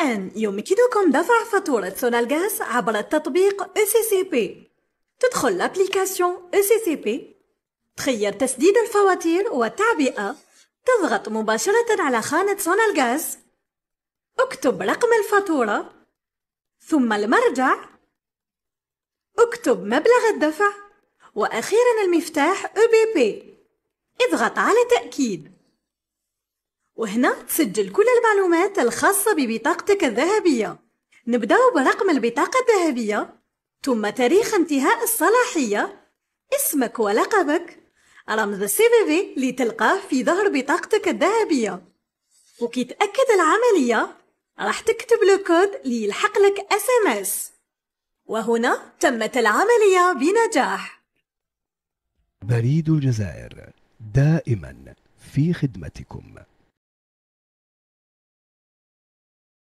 الآن يمكنكم دفع فاتورة سونالغاز عبر التطبيق ECCP تدخل لابليكاسيون ECCP تخير تسديد الفواتير والتعبئة تضغط مباشرة على خانة سونالغاز اكتب رقم الفاتورة. ثم المرجع. اكتب مبلغ الدفع. وأخيرا المفتاح EBP اضغط على تأكيد. وهنا تسجل كل المعلومات الخاصة ببطاقتك الذهبية. نبدأ برقم البطاقة الذهبية ثم تاريخ انتهاء الصلاحية اسمك ولقبك. رمز ال CVV اللي تلقاه في ظهر بطاقتك الذهبية. وكي تأكد العملية راح تكتب ال كود ليلحق لك SMS وهنا تمت العملية بنجاح. بريد الجزائر دائما في خدمتكم.